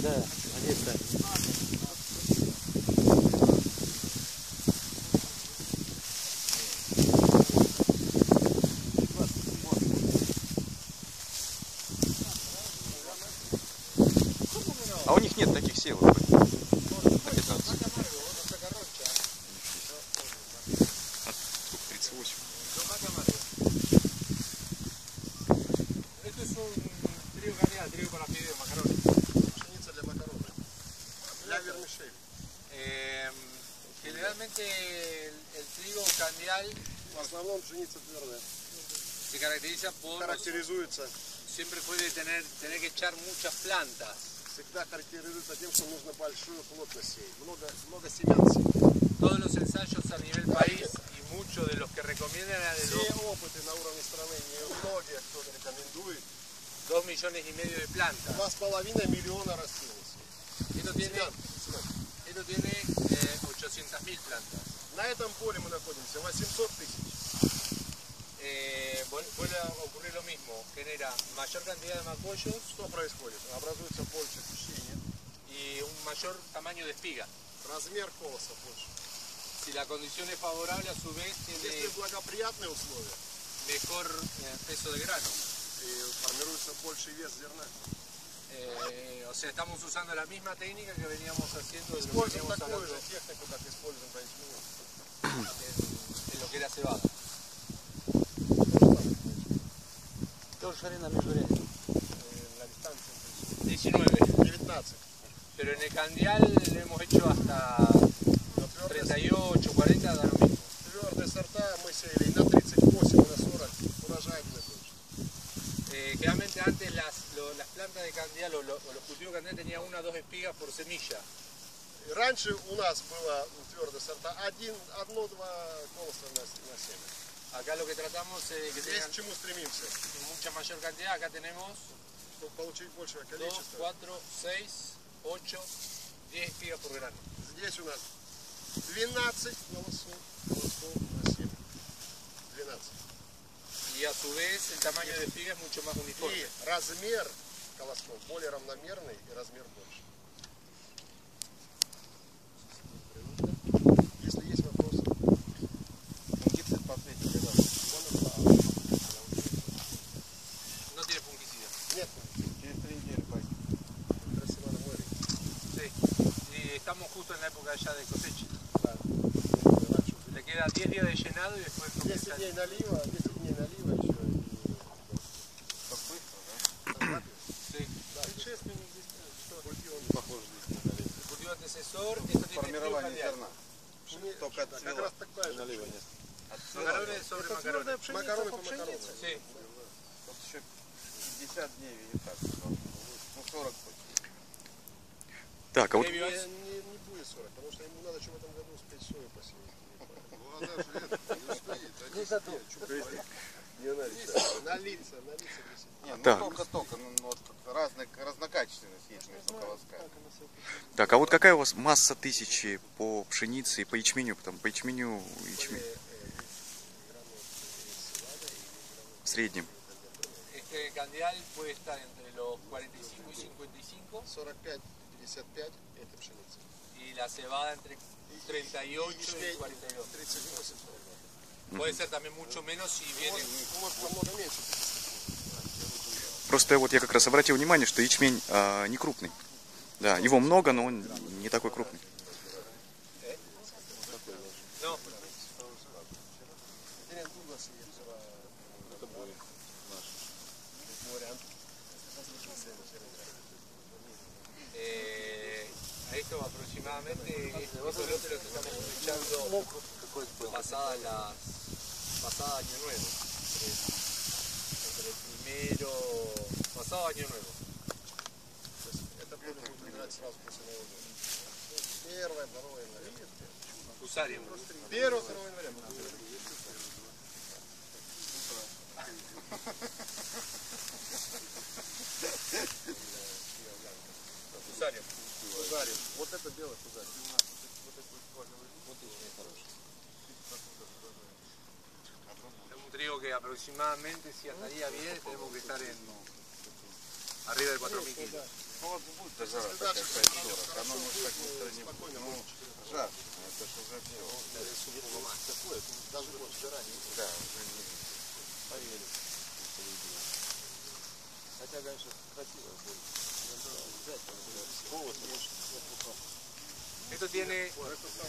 Да, а. А у них нет таких сил. На 15. Три угоря, три угора, макароны. Generalmente el, el trigo candial В основном пшеница твердая. se caracteriza por Характеризуется, siempre puede tener, tener que echar muchas plantas. всегда характеризуется тем, что нужно большую плотность сеять. Много, много семян сеять. Todos los ensayos a nivel país y muchos de los que recomiendan eran de Все dos- опыты на уровне страны, не многие кто рекомендует, dos millones y medio de plantas. два с половиной миллиона растений сеять. Esto tiene, Семян, семян. esto tiene eh, 800.000 plantas. На этом поле мы находимся 800 тысяч. Eh, vuel- vuelve a ocurrir lo mismo, genera mayor cantidad de macollos Что происходит? Образуется больше пищения, y un mayor tamaño de espiga. размер колоса больше. Si la condición es favorable, a su vez Если tiene благоприятные условия, mejor eh, peso de grano. и формируется больший вес зерна. Eh, o sea, estamos usando la misma técnica que veníamos haciendo de lo que Используем veníamos такую hablando же технику, как используем по ячменю. en, en lo que era cebada. Тоже ширина междурядья. Э, На дистанции 19. 19. Pero en el candial le hemos hecho hasta На твердые, 38, 40, da lo mismo. твердые сорта мы сеяли и на 38, и на 40. Урожай одинаковый. Eh, generalmente antes las, lo- las plantas de candial o, lo- o los cultivos de candial tenían una o dos espigas por semilla. И раньше у нас было у твердых сорта один, одно-два колоса на, с- на семя. Acá lo que tratamos es de que Здесь tengan к чему стремимся? mucha mayor cantidad. Acá tenemos Чтобы получить большее 2, количество. 4, 6, 8, 10 espigas por grano. Здесь у нас 12 колосов, колосков на семя. 12. Y a su vez el tamaño de espiga es mucho más uniforme. И размер колосков более равномерный и размер больше. Если есть вопросы, Фунгицид последний года. No tiene fungicida. нет, Через три недели пойдет. красиво на море. Sí. Y estamos justo en la época ya de cosecha. Да. Раньше уже. Le queda 10 días de llenado y después 10 comienza. дней налива, 10 дней налива еще. Как быстро, да? Sí. Да, предшественник здесь что? Культивом. Похоже здесь на налив. Trigo Формирование зерна. Только отцвела. как раз такая же Налива пшеница. нет. Макароны Это макароны. Макароны по. Sí. Тут еще 50 дней и так. Ну 40 точно. Так, а вот Не, не, не будет 40, потому что ему надо еще в этом году успеть сою посеять. Не налиться, налиться, налиться. Не, ну только-только, ну вот разная, разнокачественность есть между колосками. Так, а вот какая у вас масса тысячи по пшенице и по ячменю? Потом по ячменю, ячмень в среднем. Este candial puede estar entre los 45 y 55 45-55 это пшеница. y la cebada entre 38 y 42. 38. Puede ser también mucho menos si viene. Может, намного меньше. Просто вот я как раз обратил внимание, что ячмень а, не крупный. Да, его много, но он не такой крупный. Eh, esto aproximadamente estos lotes los estamos cosechando pasada las pasada año nuevo. Entre el primero pasado año nuevo. То есть это поле будет выбирать сразу после Нового года. Первое, второе января. Usario. Первое, второе января. Usario. Фузарий. Вот это белый фузарий. Es un trigo que aproximadamente, si andaría bien, tenemos que estar en arriba de 4.000 kilos. Ну вот будет жара такая 40, оно может так быстро не будет. Ну, жар, это же уже все. Даже больше жара не Да, уже не поверить. Хотя, конечно, красиво будет. Esto tiene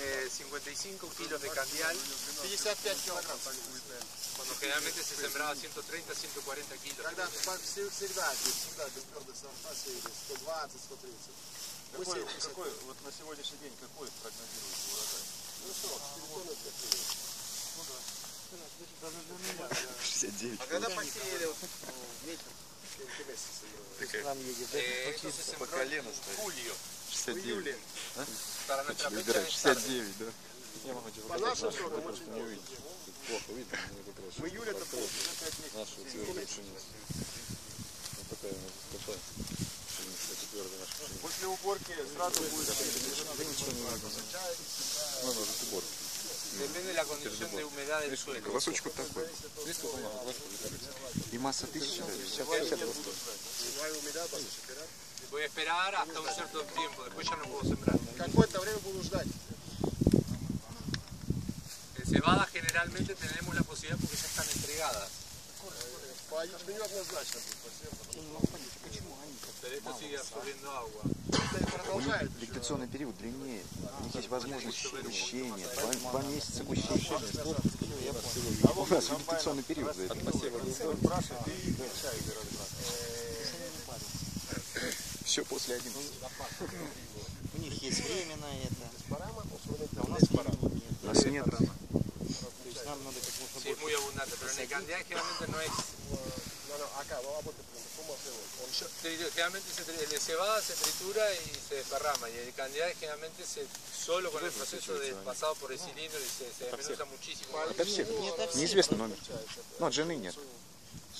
eh, 55 kilos de candial, 55 килограмм cuando generalmente se sembraba 130, 140 kilos. Когда по- все- всегда, всегда без твердых сорта сеяли 120, 130. Мы Какой, сеем 50. какой, вот на сегодняшний день какой прогнозируется урожай? Ну что, 4 тонны, 5 тонн. 69. А когда посеяли, собирали? Eh, esto se sembró en julio, 69. para nuestra fecha Выбирай, es tarde. 69, да. По нашим срокам очень долго. Плохо видно, мне как раз В июле это поздно. нашу твердую пшеницу. Вот такая у нас большая пшеница, это твердая наша пшеница. после уборки сразу будет Да ничего не надо. Уже убор. Depende de la condición de humedad del suelo. Голосочку такой. И масса тысячи, да? Сейчас 50 просто. Voy a esperar hasta un cierto tiempo, después ya no puedo sembrar. Какое-то время буду ждать. En cebada generalmente tenemos la posibilidad porque ya están entregadas. По ячменю однозначно sigue absorbiendo agua. Вегетационный период длиннее. У них есть возможность гущения. Два, два месяца гущения. У нас вегетационный период за это. Все после 11. У них есть время на это. А у нас времени нет. У нас нет. То есть нам надо как можно Sí, es muy abundante, pero en el candía generalmente no es. No, no, acá, vamos a poner, ¿cómo hacemos? Он ща- tri- Generalmente se, tri- el de cebada se tritura y se desparrama, y el candía generalmente se, solo con el proceso de pasado por el cilindro y se, se desmenuza muchísimo. Ото всех. Неизвестный номер. Ну, от жены нет.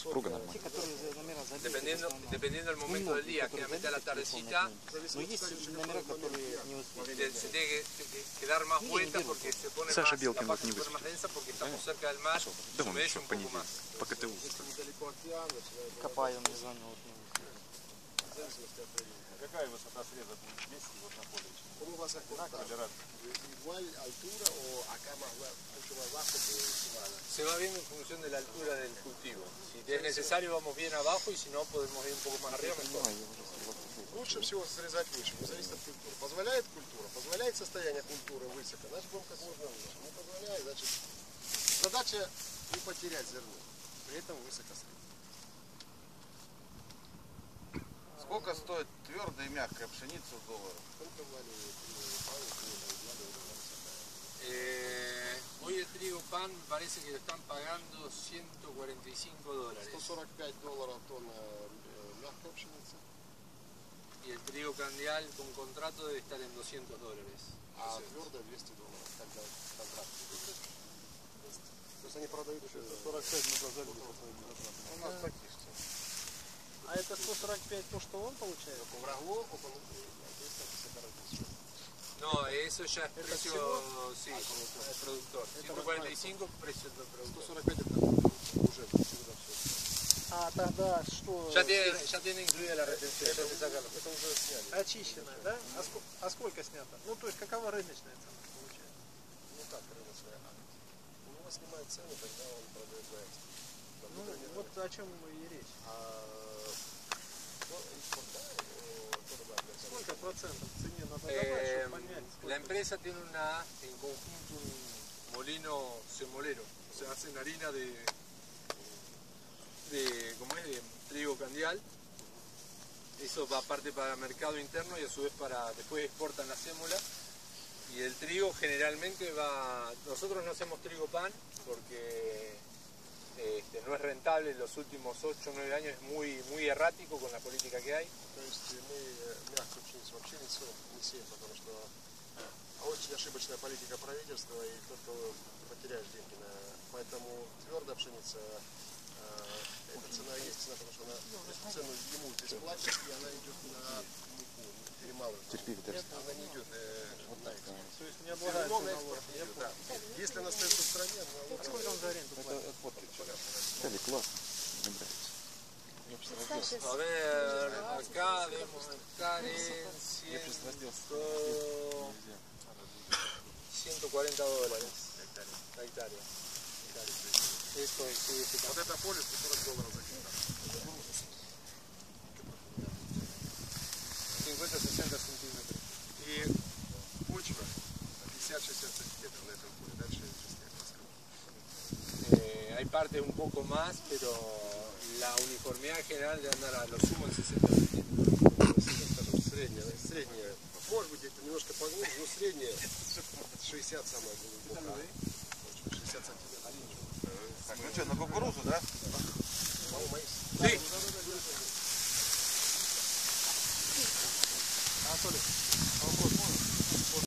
Супруга нормально. которые за номера забиты. Dependiendo, в основном. dependiendo del momento del día, generalmente a la tardecita Но есть номера, которые не успели. te- se tiene que, que- que dar más vuelta porque se pone Саша más, Белкин la вот не se pone выскочил. más densa porque estamos cerca del mar, Да humedece еще un в poco понедельник. más. По КТУ. Копаю, мне звонил. Какая высота среза будет здесь и вот на поле? ¿Cómo vas a cortar? Igual altura o acá más, mucho más bajo que cebada? Se va viendo en función de la altura del cultivo. Si es necesario vamos bien abajo y si no podemos ir un poco más arriba mejor. Лучше всего срезать выше, но зависит от культуры. Позволяет культура, позволяет состояние культуры высоко, значит будем как можно выше. Не позволяет, значит задача не потерять зерно, при этом высоко срезать. Сколько стоит твердая и мягкая пшеница в долларах? Павел, Eh, hoy el trigo pan parece que lo están pagando 145 dólares 145 долларов тонна э, мягкая пшеница, y el trigo candial con contrato debe estar en 200 dólares. а твердая 200 долларов, когда контракт. То есть они продают еще 45 на базаре. У нас таких что? А это 145 то, что он получает? Врагло около 250 No, eso ya es precio sí, del productor. 145 precio del productor. 145 это уже всегда все. А тогда что? Ya tiene, ya tiene incluida la retención, ya se saca Это уже сняли. Очищенное, да? А, а сколько снято? Ну, то есть, какова рыночная цена получается? Ну как рыночная акт. У него снимают цену, тогда он продает Ну, например, вот о чем и речь. А ну, экспорта, э, тоже да, для Сколько процентов в цене надо Eh, добавить, чтобы понять? la empresa tiene una, en conjunto un molino semolero, o sea, hacen harina de, de, ¿cómo es? de trigo candial. Eso va aparte para mercado interno y a su vez para, después exportan la sémola. Y el trigo generalmente va, nosotros no hacemos trigo pan porque este, no es rentable en los últimos 8 o 9 años, es muy, muy errático con la política que hay. Очень ошибочная политика правительства, и только потеряешь деньги на... Поэтому твердая пшеница, э, эта цена есть цена, потому что она цену ему здесь платят, и она идет на муку, перемалывают. Терпи, Виталий. Она не идет э, вот так. То есть не облагается на налог. да. Если она остается в стране, налог Сколько он за аренду платит? Виталий, классно. Мне нравится. A ver, en 100, 140 dólares la hectárea. Esto es, sí, este Вот это поле 140 долларов за гектар. это 60 сантиметров. И почва 50-60 сантиметров на этом поле, дальше eh, Hay parte un poco más, pero la uniformidad general de andar a lo sumo en 60 сантиметров. Средняя, средняя. Может быть, это немножко погнуть, но средняя 60 самая глубокая. 60 сантиметров. Так, ну что, на кукурузу, да? Ты! Мои Sí. Анатолий, а вот